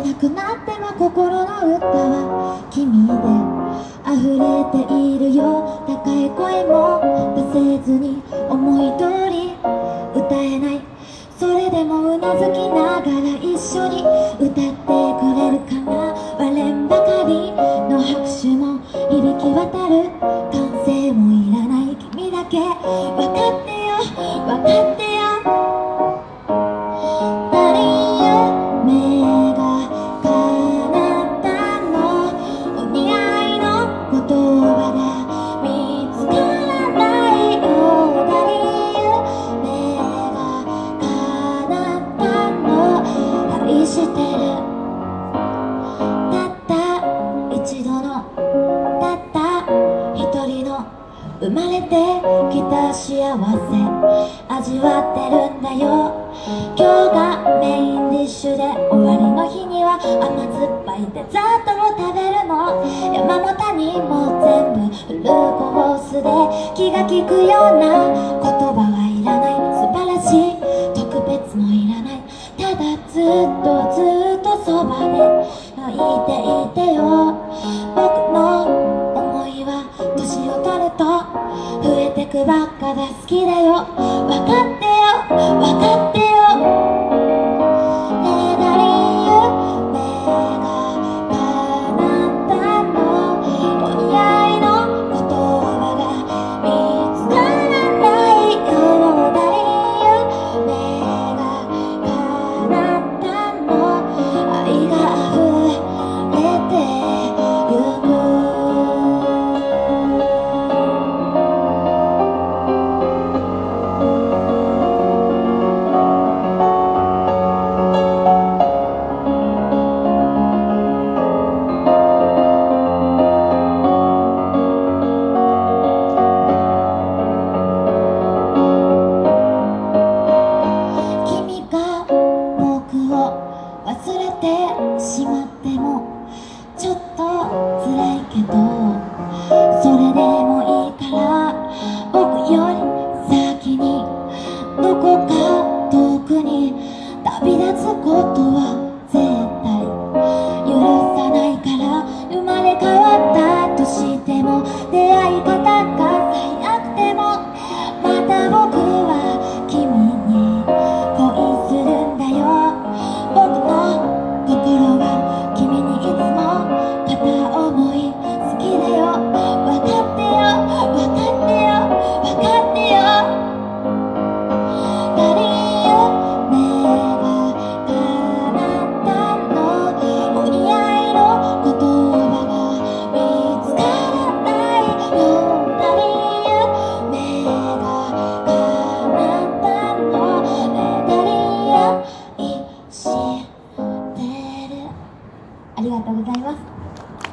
なくなっても心の歌は君で溢れているよ高い声も出せずに思い通り歌えない。それでもうなずきながら一緒に歌ってくれるかな。割れんばかりの拍手も響き渡る。歓声もいらない。君だけ。分かってよ。分かってよ。味わってるんだよ。今日がメインディッシュで終わりの日には甘酸っぱいデザートを食べるの。山も谷も全部フルコースで気が利くような言葉はいらない。素晴らしい。特別もいらない。ただずっとずっと曲ばっかが好きだよ。分かって gota